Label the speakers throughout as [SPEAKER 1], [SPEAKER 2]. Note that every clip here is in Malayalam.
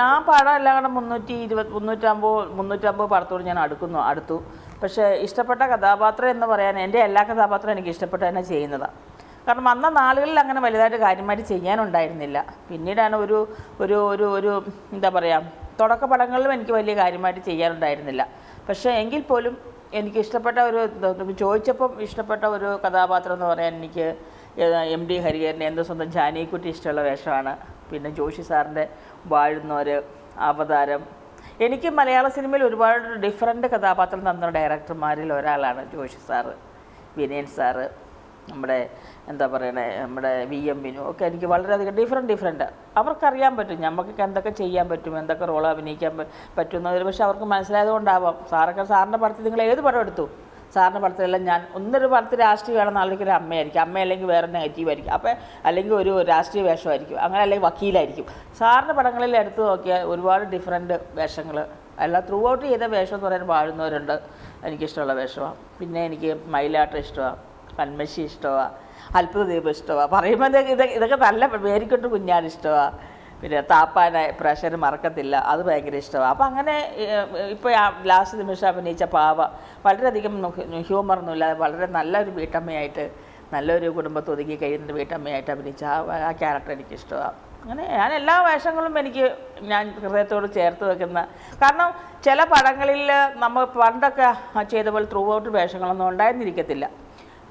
[SPEAKER 1] ഞാൻ പടം എല്ലാം കൂടെ മുന്നൂറ്റി ഇരുപത് മുന്നൂറ്റമ്പത് മുന്നൂറ്റമ്പത് പടത്തോട് ഞാൻ അടുക്കുന്നു അടുത്തു. പക്ഷേ ഇഷ്ടപ്പെട്ട കഥാപാത്രം എന്ന് പറയാൻ എന്റെ എല്ലാ കഥാപാത്രവും എനിക്ക് ഇഷ്ടപ്പെട്ട് തന്നെ ചെയ്യുന്നതാണ് കാരണം വന്ന നാളുകളിൽ അങ്ങനെ വലുതായിട്ട് കാര്യമായിട്ട് ചെയ്യാനുണ്ടായിരുന്നില്ല. പിന്നീടാണ് ഒരു ഒരു ഒരു ഒരു എന്താ പറയുക തുടക്ക പടങ്ങളിലും എനിക്ക് വലിയ കാര്യമായിട്ട് ചെയ്യാനുണ്ടായിരുന്നില്ല. പക്ഷേ എങ്കിൽ പോലും എനിക്ക് ഇഷ്ടപ്പെട്ട ഒരു ചോദിച്ചപ്പം ഇഷ്ടപ്പെട്ട ഒരു കഥാപാത്രം എന്ന് പറയാൻ എനിക്ക് എം ഡി ഹരിഹരന്റെ എന്തോ സ്വന്തം ജാനകിക്കുട്ടി ഇഷ്ടമുള്ള വേഷമാണ്. പിന്നെ ജോഷി സാറിന്റെ വാഴുന്നൊരു അവതാരം. എനിക്ക് മലയാള സിനിമയിൽ ഒരുപാട് ഡിഫറെന്റ് കഥാപാത്രം തന്ന ഡയറക്ടർമാരിൽ ഒരാളാണ് ജോഷി സാറ് വിനയൻ സാറ് നമ്മുടെ എന്താ പറയണേ നമ്മുടെ വി എം വിനു ഒക്കെ എനിക്ക് വളരെയധികം ഡിഫറെന്റ് ഡിഫറെന്റ് അവർക്കറിയാൻ പറ്റും നമുക്കൊക്കെ എന്തൊക്കെ ചെയ്യാൻ പറ്റും എന്തൊക്കെ റോൾ അഭിനയിക്കാൻ പറ്റും പറ്റുന്നത് പക്ഷെ അവർക്ക് മനസ്സിലായതുകൊണ്ടാവാം സാറൊക്കെ സാറിന്റെ പടത്തിൽ നിങ്ങൾ ഏത് പടം എടുത്തു? സാറിന്റെ പടത്തിലെല്ലാം ഞാൻ ഒന്നൊരു പടത്തിൽ രാഷ്ട്രീയമാണെന്ന് അല്ലെങ്കിൽ ഒരു അമ്മയായിരിക്കും. അമ്മ അല്ലെങ്കിൽ വേറെ നെഗറ്റീവ് ആയിരിക്കും. അപ്പോൾ അല്ലെങ്കിൽ ഒരു രാഷ്ട്രീയ വേഷമായിരിക്കും. അങ്ങനെ അല്ലെങ്കിൽ വക്കീലായിരിക്കും. സാറിന്റെ പടങ്ങളിൽ എടുത്തു നോക്കിയാൽ ഒരുപാട് ഡിഫറെന്റ് വേഷങ്ങൾ. അല്ല ത്രൂ ഔട്ട് ചെയ്ത വേഷം എന്ന് പറയാൻ വാഴുന്നവരുണ്ട്. എനിക്കിഷ്ടമുള്ള വേഷമാണ്. പിന്നെ എനിക്ക് മയിലാട്ടം ഇഷ്ടമാണ്. കൺമശി ഇഷ്ടമാണ്. അത്ഭുത ദീപം ഇഷ്ടമാണ്. പറയുമ്പോൾ ഇതൊക്കെ ഇതൊക്കെ ഇതൊക്കെ നല്ല വേരിക്കൊട്ട് കുഞ്ഞാൻ ഇഷ്ടമാണ്. പിന്നെ താപ്പാനെ പ്രഷർ മറക്കത്തില്ല അത് ഭയങ്കര ഇഷ്ടമാണ്. അപ്പോൾ അങ്ങനെ ഇപ്പോൾ ലാസ്റ്റ് നിമിഷം അഭിനയിച്ച പാവ വളരെയധികം ഹ്യൂമറൊന്നുമില്ലാതെ വളരെ നല്ലൊരു വീട്ടമ്മയായിട്ട് നല്ലൊരു കുടുംബത്ത് ഒതുങ്ങി കഴിയുന്ന വീട്ടമ്മയായിട്ട് അഭിനയിച്ച ആ ക്യാരക്ടർ എനിക്കിഷ്ടമാണ്. അങ്ങനെ ഞാൻ എല്ലാ വേഷങ്ങളും എനിക്ക് ഞാൻ ഹൃദയത്തോട് ചേർത്ത് വെക്കുന്ന കാരണം ചില പടങ്ങളിൽ നമ്മൾ പണ്ടൊക്കെ ചെയ്ത പോലെ ത്രൂ ഔട്ട് വേഷങ്ങളൊന്നും ഉണ്ടായിരുന്നിരിക്കത്തില്ല.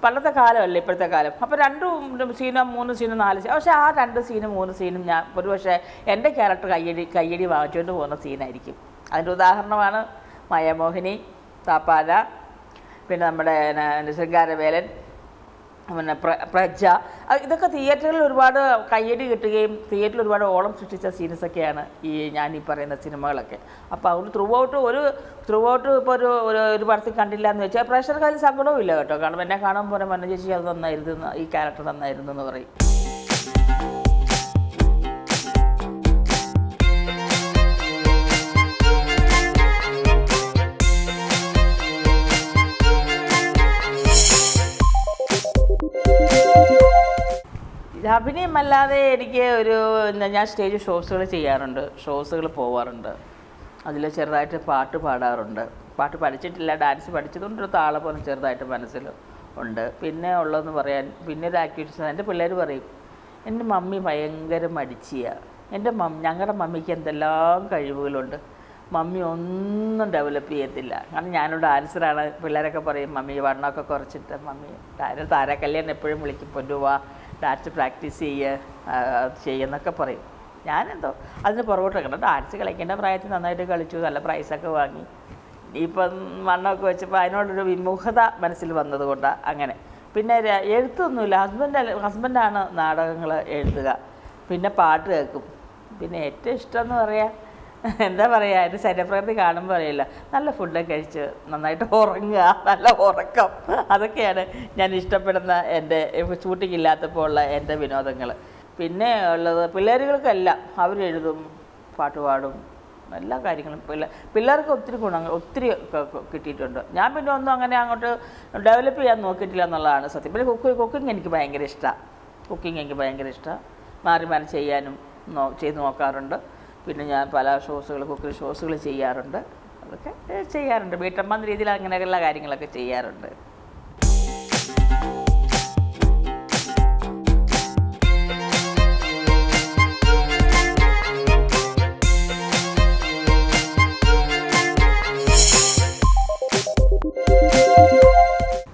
[SPEAKER 1] പണ്ടത്തെ കാലമല്ല ഇപ്പോഴത്തെ കാലം? അപ്പോൾ രണ്ട് സീനോ മൂന്ന് സീനും നാല് സീനും പക്ഷേ ആ രണ്ട് സീനും മൂന്ന് സീനും ഞാൻ ഒരുപക്ഷെ എന്റെ ക്യാരക്ടർ കയ്യടി കയ്യടി വാങ്ങിച്ചുകൊണ്ട് പോകുന്ന സീനായിരിക്കും. അതിന്റെ ഉദാഹരണമാണ് മയമോഹിനി താപ്പാല പിന്നെ നമ്മുടെ ശൃംഗാരവേലൻ പിന്നെ പ്ര പ്രജ. ഇതൊക്കെ തിയേറ്ററിൽ ഒരുപാട് കയ്യടി കിട്ടുകയും തിയേറ്ററിൽ ഒരുപാട് ഓളം സൃഷ്ടിച്ച സീൻസൊക്കെയാണ് ഈ ഞാൻ ഈ പറയുന്ന സിനിമകളൊക്കെ. അപ്പോൾ അതുകൊണ്ട് ത്രൂ ഔട്ട് ഒരു ത്രൂ ഔട്ട് ഇപ്പോൾ ഒരു ഒരു ഒരു പടത്തിൽ കണ്ടില്ല എന്ന് വെച്ചാൽ പ്രേക്ഷകർക്ക് അതിൽ സങ്കടവും ഇല്ല കേട്ടോ. കാരണം എന്നെ കാണാൻ പോലെ മനോജ് ചേച്ചി അത് നന്നായിരുന്നു ഈ ക്യാരക്ടർ നന്നായിരുന്നു എന്ന് പറയും. അഭിനയമല്ലാതെ എനിക്ക് ഒരു ഞാൻ സ്റ്റേജ് ഷോസുകൾ ചെയ്യാറുണ്ട്. ഷോസുകൾ പോവാറുണ്ട്. അതിൽ ചെറുതായിട്ട് പാട്ട് പാടാറുണ്ട്. പാട്ട് പഠിച്ചിട്ടില്ല ഡാൻസ് പഠിച്ചതുകൊണ്ട് ഒരു താള പോലെ ചെറുതായിട്ട് മനസ്സിൽ ഉണ്ട്. പിന്നെ ഉള്ളതെന്ന് പറയാൻ പിന്നെ ഒരു ആക്ടിവിറ്റീസ് എന്റെ പിള്ളേർ പറയും എന്റെ മമ്മി ഭയങ്കര മടിച്ചിയാണ് എന്റെ മമ്മി ഞങ്ങളുടെ മമ്മിക്ക് എന്തെല്ലാം കഴിവുകളുണ്ട്. മമ്മി ഒന്നും ഡെവലപ്പ് ചെയ്യത്തില്ല. കാരണം ഞാനൊരു ഡാൻസറാണ് പിള്ളേരൊക്കെ പറയും മമ്മി വണ്ണമൊക്കെ കുറച്ചിട്ട് മമ്മി താര താരക്കല്യാണം എപ്പോഴും വിളിക്കും പൊന്നുവാ. ഡാൻസ് പ്രാക്ടീസ് ചെയ്യുക ചെയ്യുന്നൊക്കെ പറയും. ഞാനെന്തോ അതിന് പുറകോട്ട് വെക്കണം ഡാൻസ് കളിക്കേണ്ട പ്രായത്തിൽ നന്നായിട്ട് കളിച്ചു നല്ല പ്രൈസൊക്കെ വാങ്ങി. ഇപ്പം മണ്ണൊക്കെ വെച്ചപ്പോൾ അതിനോടൊരു വിമുഖത മനസ്സിൽ വന്നതുകൊണ്ടാണ് അങ്ങനെ. പിന്നെ എഴുത്തൊന്നുമില്ല. ഹസ്ബൻഡ് ഹസ്ബൻഡാണ് നാടകങ്ങൾ എഴുതുക. പിന്നെ പാട്ട് കേൾക്കും. പിന്നെ ഏറ്റവും ഇഷ്ടം എന്ന് പറയാൻ എന്താ പറയുക എന്റെ ശരീരപ്രകൃതി കാണുമ്പോൾ അറിയില്ല. നല്ല ഫുഡൊക്കെ കഴിച്ച് നന്നായിട്ട് ഉറങ്ങുക നല്ല ഉറക്കം. അതൊക്കെയാണ് ഞാൻ ഇഷ്ടപ്പെടുന്ന എന്റെ ഷൂട്ടിംഗ് ഇല്ലാത്തപ്പോൾ ഉള്ള എന്റെ വിനോദങ്ങൾ പിന്നെ ഉള്ളത് പിള്ളേരുകൾക്കെല്ലാം അവരെഴുതും പാട്ട് പാടും എല്ലാ കാര്യങ്ങളും. പിള്ളേ പിള്ളേർക്ക് ഒത്തിരി ഗുണങ്ങൾ ഒത്തിരി കിട്ടിയിട്ടുണ്ട്. ഞാൻ പിന്നെ ഒന്നും അങ്ങനെ അങ്ങോട്ട് ഡെവലപ്പ് ചെയ്യാൻ നോക്കിയിട്ടില്ല എന്നുള്ളതാണ് സത്യം. പിന്നെ കുക്ക് കുക്കിംഗ് എനിക്ക് ഭയങ്കര ഇഷ്ടമാണ് കുക്കിംഗ് എനിക്ക് ഭയങ്കര ഇഷ്ടമാണ് മാറി മാറി ചെയ്യാനും ചെയ്ത് നോക്കാറുണ്ട്. പിന്നെ ഞാൻ പല ഷോസുകൾ കുക്കറി ഷോസുകൾ ചെയ്യാറുണ്ട്. അതൊക്കെ ചെയ്യാറുണ്ട്. വീട്ടമ്മ രീതിയിൽ അങ്ങനെയുള്ള കാര്യങ്ങളൊക്കെ ചെയ്യാറുണ്ട്.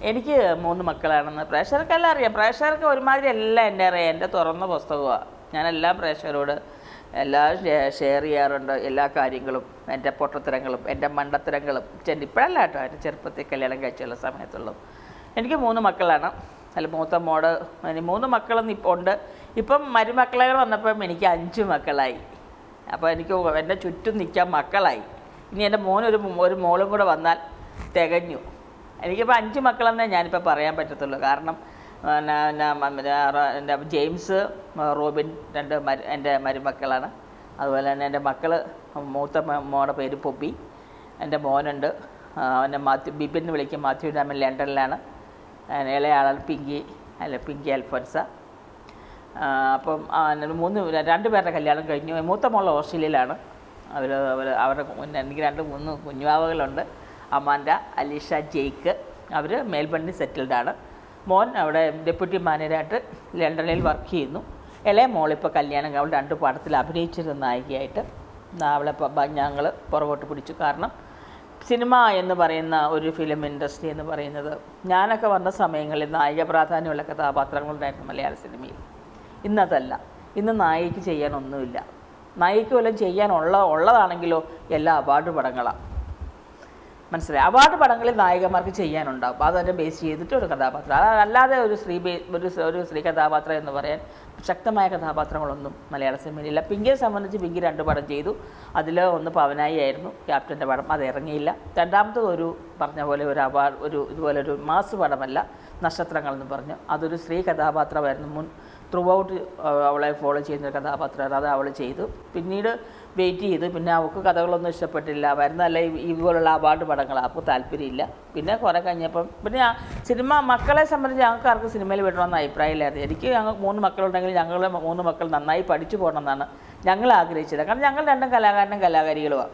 [SPEAKER 1] എനിക്ക് മൂന്ന് മക്കളാണെന്ന് പ്രേക്ഷകർക്കെല്ലാം അറിയാം. പ്രേക്ഷകർക്ക് ഒരുമാതിരി എല്ലാം എന്റെ അറിയാം എന്റെ തുറന്ന പുസ്തകമാണ് ഞാനെല്ലാം പ്രേക്ഷകരോട് എല്ലാം ഷെയർ ചെയ്യാറുണ്ട് എല്ലാ കാര്യങ്ങളും എന്റെ പൊട്ടത്തരങ്ങളും എന്റെ മണ്ടത്തരങ്ങളും. ചെന്ന് ഇപ്പോഴല്ല കേട്ടോ എന്റെ ചെറുപ്പത്തിൽ കല്യാണം കഴിച്ചുള്ള സമയത്തുള്ളൂ. എനിക്ക് മൂന്ന് മക്കളാണ്. അല്ല മൂത്ത മോട് മൂന്ന് മക്കളൊന്നും ഇപ്പോൾ ഉണ്ട്. ഇപ്പം മരുമക്കളെ വന്നപ്പം എനിക്ക് അഞ്ച് മക്കളായി. അപ്പോൾ എനിക്ക് എന്റെ ചുറ്റും നിൽക്കാൻ മക്കളായി. ഇനി എന്റെ മോനൊരു ഒരു മോളും കൂടെ വന്നാൽ തികഞ്ഞു. എനിക്കിപ്പോൾ അഞ്ച് മക്കളെന്നേ ഞാനിപ്പോൾ പറയാൻ പറ്റത്തുള്ളൂ. കാരണം എന്റെ ജെയിംസ് റോബിൻ രണ്ട് എന്റെ മരുമക്കളാണ്. അതുപോലെ തന്നെ എന്റെ മക്കൾ മൂത്ത മോടെ പേര് പൊപ്പി എന്റെ മോനുണ്ട്. അവന്റെ മാത്യു ബിബിൻ എന്ന് വിളിക്കും മാത്യു രാമൻ ലണ്ടനിലാണ്. ഇളയാളാണ് പിങ്കി അല്ല പിങ്കി അൽഫോൻസ. അപ്പം മൂന്ന് രണ്ട് പേരുടെ കല്യാണം കഴിഞ്ഞു. മൂത്ത മോൾ ഓസ്ട്രേലിയയിലാണ്. അവർ അവർ അവരുടെ എനിക്ക് രണ്ട് മൂന്ന് കുഞ്ഞുവാവകളുണ്ട്. Amanda Alisha Jake. അവർ മെൽബണിൽ സെറ്റിൽഡാണ്. മോൻ അവിടെ ഡെപ്യൂട്ടി മാനേജറായിട്ട് ലണ്ടനിൽ വർക്ക് ചെയ്യുന്നു. ഇളയ മോളിപ്പോൾ കല്യാണം അവൾ രണ്ട് പടത്തിൽ അഭിനയിച്ചിരുന്ന നായികയായിട്ട്. അവളെ ഞങ്ങൾ പുറകോട്ട് പിടിച്ചു. കാരണം സിനിമ എന്ന് പറയുന്ന ഒരു ഫിലിം ഇൻഡസ്ട്രി എന്ന് പറയുന്നത് ഞാനൊക്കെ വന്ന സമയങ്ങളിൽ നായിക പ്രാധാന്യമുള്ള കഥാപാത്രങ്ങളുണ്ടായിരുന്നു മലയാള സിനിമയിൽ. ഇന്നതല്ല. ഇന്ന് നായികയ്ക്ക് ചെയ്യാനൊന്നുമില്ല. നായികയ്ക്ക് വല്ലതും ചെയ്യാനുള്ള ഉള്ളതാണെങ്കിലോ എല്ലാ അവാർഡ് പടങ്ങളാണ് മനസ്സിലായി. അവാർഡ് പടങ്ങളിൽ നായകന്മാർക്ക് ചെയ്യാനുണ്ടാവും. അപ്പോൾ അതെ ബേസ് ചെയ്തിട്ട് ഒരു കഥാപാത്രം. അല്ലാതെ ഒരു സ്ത്രീ ഒരു ഒരു സ്ത്രീ കഥാപാത്രം എന്ന് പറയാൻ ശക്തമായ കഥാപാത്രങ്ങളൊന്നും മലയാള സിനിമയിലില്ല പിങ്കിയെ സംബന്ധിച്ച് പിങ്കി രണ്ട് പടം ചെയ്തു. അതിൽ ഒന്ന് പവനായി ആയിരുന്നു ക്യാപ്റ്റന്റെ പടം. അത് ഇറങ്ങിയില്ല. രണ്ടാമത്തത് ഒരു പറഞ്ഞ പോലെ ഒരു അവാർഡ് ഒരു ഇതുപോലെ ഒരു മാസ് പടമല്ല നക്ഷത്രങ്ങൾ എന്ന് പറഞ്ഞു. അതൊരു സ്ത്രീ കഥാപാത്രമായിരുന്നു. മുൻ ത്രൂ ഔട്ട് അവളെ ഫോളോ ചെയ്യുന്ന ഒരു കഥാപാത്രമാണ് അത് അവൾ ചെയ്തു. പിന്നീട് വെയിറ്റ് ചെയ്ത് പിന്നെ അവൾക്ക് കഥകളൊന്നും ഇഷ്ടപ്പെട്ടില്ല. വരുന്നതല്ല ഇതുപോലുള്ള അവാർഡ് പടങ്ങൾ അപ്പോൾ താല്പര്യമില്ല. പിന്നെ കുറേ കഴിഞ്ഞപ്പം പിന്നെ സിനിമ മക്കളെ സംബന്ധിച്ച് ഞങ്ങൾക്ക് ആർക്കും സിനിമയിൽ വിടണമെന്ന് അഭിപ്രായമില്ലായിരുന്നു. എനിക്ക് ഞങ്ങൾ മൂന്ന് മക്കളുണ്ടെങ്കിൽ ഞങ്ങൾ മൂന്ന് മക്കൾ നന്നായി പഠിച്ചു പോകണമെന്നാണ് ഞങ്ങൾ ആഗ്രഹിച്ചത്. കാരണം ഞങ്ങൾ രണ്ടും കലാകാരനും കലാകാരികളുമാണ്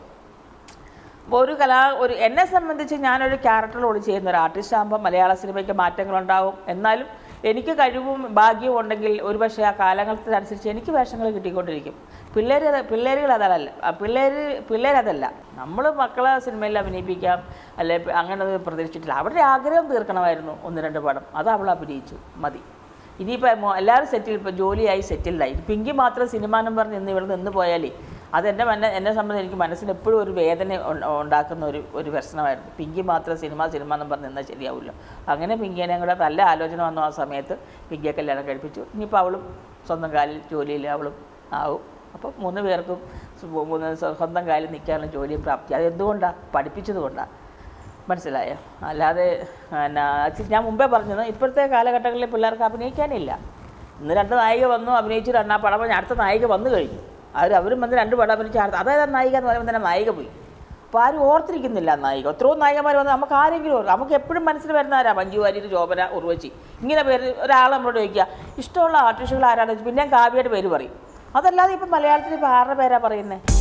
[SPEAKER 1] അപ്പോൾ ഒരു കലാ ഒരു എന്നെ സംബന്ധിച്ച് ഞാനൊരു ക്യാരക്ടറോട് ചെയ്യുന്ന ഒരു ആർട്ടിസ്റ്റ് ആകുമ്പോൾ മലയാള സിനിമയ്ക്ക് മാറ്റങ്ങളുണ്ടാവും. എന്നാലും എനിക്ക് കഴിവും ഭാഗ്യവും ഉണ്ടെങ്കിൽ ഒരുപക്ഷെ ആ കാലഘട്ടത്തിനനുസരിച്ച് എനിക്ക് വേഷങ്ങൾ കിട്ടിക്കൊണ്ടിരിക്കും. പിള്ളേർ പിള്ളേരുകൾ അതല്ല പിള്ളേർ പിള്ളേരതല്ല നമ്മൾ മക്കളെ സിനിമയിൽ അഭിനയിപ്പിക്കാം അല്ലെ അങ്ങനെ പ്രതീക്ഷിച്ചിട്ടില്ല. അവരുടെ ആഗ്രഹം തീർക്കണമായിരുന്നു ഒന്ന് രണ്ട് പടം. അത് അവൾ അഭിനയിച്ചു. മതി. ഇനിയിപ്പോൾ എല്ലാവരും സെറ്റിൽ ഇപ്പോൾ ജോലിയായി സെറ്റിൽഡായി. പിങ്കി മാത്രം സിനിമ എന്ന് പറഞ്ഞ് ഇന്ന് ഇവിടെ നിന്ന് പോയാലേ അതെന്റെ മന എന്നെ സംബന്ധിച്ച് എനിക്ക് മനസ്സിന് എപ്പോഴും ഒരു വേദന ഉണ്ടാക്കുന്ന ഒരു ഒരു പ്രശ്നമായിരുന്നു. പിങ്കി മാത്രം സിനിമ സിനിമ എന്ന് പറഞ്ഞ് നിന്നാൽ ശരിയാവില്ല. അങ്ങനെ പിങ്കിനെ കൂടെ നല്ല ആലോചന വന്നു ആ സമയത്ത് പിങ്കിയെ കല്യാണം കഴിപ്പിച്ചു. ഇനിയിപ്പോൾ അവളും സ്വന്തം കാലിൽ ജോലിയിൽ അവളും ആവും. അപ്പോൾ മൂന്ന് പേർക്കും സ്വന്തം കാലിൽ നിൽക്കാനുള്ള ജോലിയും പ്രാപ്തി. അത് എന്തുകൊണ്ടാണ് പഠിപ്പിച്ചത് കൊണ്ടാണ് മനസ്സിലായോ? അല്ലാതെ ഞാൻ മുമ്പേ പറഞ്ഞത് ഇപ്പോഴത്തെ കാലഘട്ടങ്ങളിൽ പിള്ളേർക്ക് അഭിനയിക്കാനില്ല. ഇന്ന് രണ്ട് നായിക വന്നു അഭിനയിച്ചു രണ്ടാ പടം പറഞ്ഞ് അടുത്ത നായിക വന്നു കഴിഞ്ഞു. അവർ അവരും വന്ന് രണ്ട് പടം അഭിനയിച്ച് അടുത്ത അതായത് നായിക എന്ന് പറയുമ്പോൾ തന്നെ നായിക പോയി. അപ്പോൾ ആരും ഓർത്തിരിക്കുന്നില്ല നായിക. എത്രയോ നായികമാർ വന്ന് നമുക്ക് ആരെങ്കിലും ഓർക്കും. നമുക്ക് എപ്പോഴും മനസ്സിൽ വരുന്നവരാ മഞ്ജു വാര്യർ ശോഭന ഉർവശി. ഇങ്ങനെ പേര് ഒരാൾ നമ്മളോട് ചോദിക്കുക ഇഷ്ടമുള്ള ആർട്ടിസ്റ്റുകൾ ആരാണെന്ന് വെച്ചാൽ പിന്നെ കാവ്യയുടെ പേര് പറയും. അതല്ലാതെ ഇപ്പം മലയാളത്തിൽ ഇപ്പോൾ ആരുടെ പേരാ പറയുന്നത്